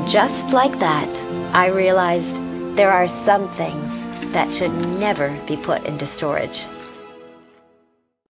And just like that, I realized there are some things that should never be put into storage.